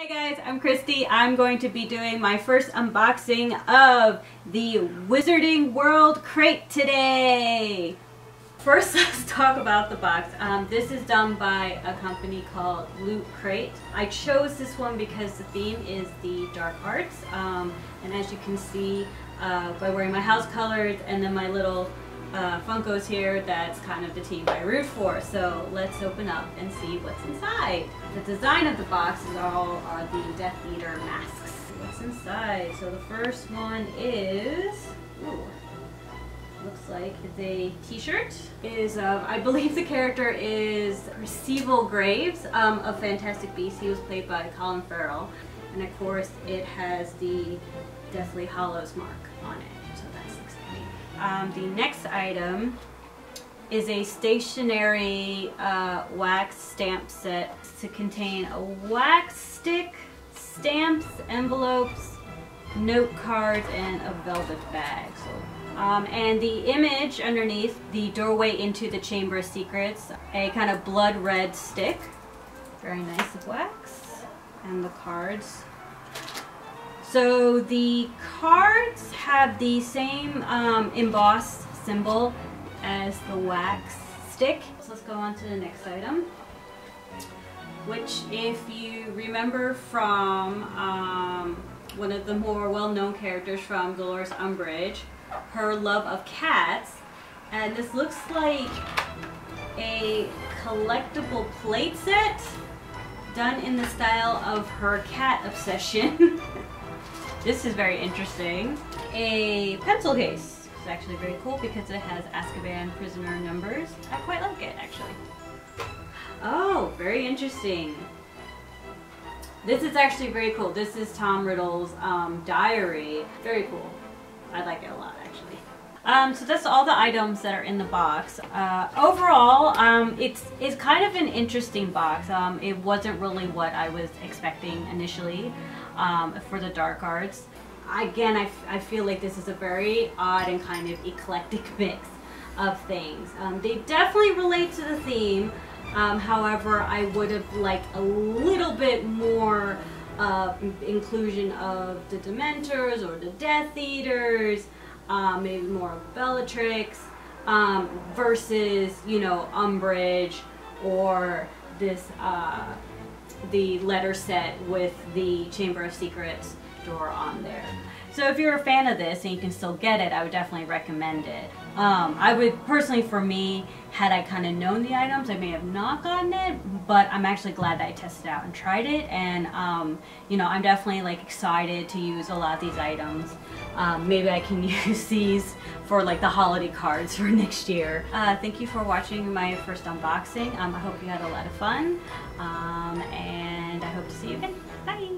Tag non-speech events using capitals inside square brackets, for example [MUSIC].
Hey guys, I'm Christy. I'm going to be doing my first unboxing of the Wizarding World crate today. First, [LAUGHS] let's talk about the box. Um, this is done by a company called Loot Crate. I chose this one because the theme is the dark arts. Um, and as you can see, uh, by wearing my house colors and then my little uh, Funkos here, that's kind of the team I root for. So let's open up and see what's inside. The design of the boxes all are the Death Eater masks. What's inside? So the first one is, ooh, looks like it's a t-shirt. Is uh, I believe the character is Percival Graves um, of Fantastic Beasts. He was played by Colin Farrell. And of course it has the Deathly Hallows mark on it. Um, the next item is a stationery uh, wax stamp set to contain a wax stick, stamps, envelopes, note cards, and a velvet bag. Um, and the image underneath, the doorway into the Chamber of Secrets, a kind of blood red stick. Very nice wax. And the cards so the cards have the same um, embossed symbol as the wax stick. So let's go on to the next item. Which if you remember from um, one of the more well-known characters from Dolores Umbridge, her love of cats. And this looks like a collectible plate set done in the style of her cat obsession. [LAUGHS] This is very interesting. A pencil case. It's actually very cool because it has Azkaban prisoner numbers. I quite like it, actually. Oh, very interesting. This is actually very cool. This is Tom Riddle's um, diary. Very cool. I like it a lot, actually. Um, so that's all the items that are in the box. Uh, overall, um, it's, it's kind of an interesting box. Um, it wasn't really what I was expecting initially um, for the dark arts. Again, I, I feel like this is a very odd and kind of eclectic [LAUGHS] mix of things. Um, they definitely relate to the theme. Um, however, I would have liked a little bit more uh, inclusion of the Dementors or the Death Eaters, uh, maybe more of Bellatrix, um, versus, you know, Umbridge or this uh, the letter set with the Chamber of Secrets door on there. So if you're a fan of this and you can still get it, I would definitely recommend it. Um, I would personally, for me, had I kind of known the items, I may have not gotten it, but I'm actually glad that I tested out and tried it. And, um, you know, I'm definitely like excited to use a lot of these items. Um, maybe I can [LAUGHS] use these for like the holiday cards for [LAUGHS] next year. Uh, thank you for watching my first unboxing. Um, I hope you had a lot of fun. Um, and I hope to see you again. Bye!